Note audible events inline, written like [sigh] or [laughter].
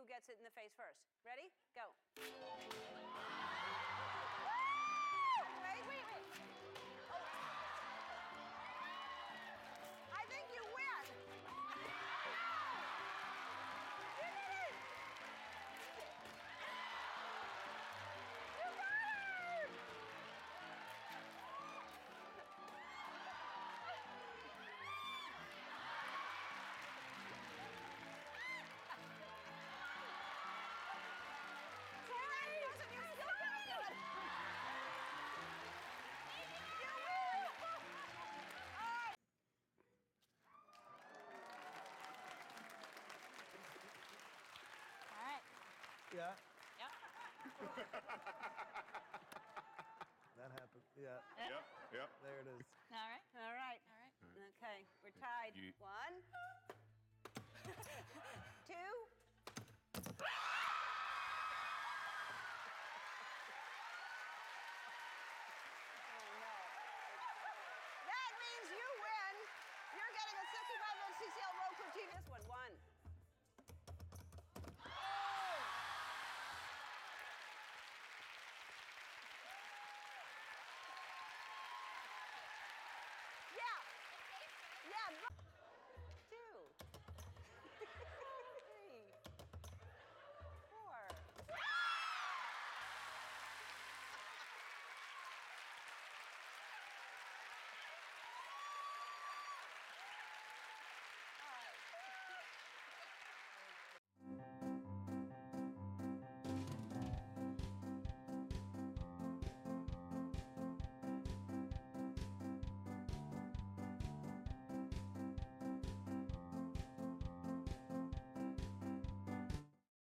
who gets it in the face first. Ready? Go. Yeah, Yep. [laughs] that happened. Yeah, Yep, yep. there it is. All right. All right. All right. Okay, we're tied. You- One, [laughs] two. Oh, [laughs] no. That means you Yeah.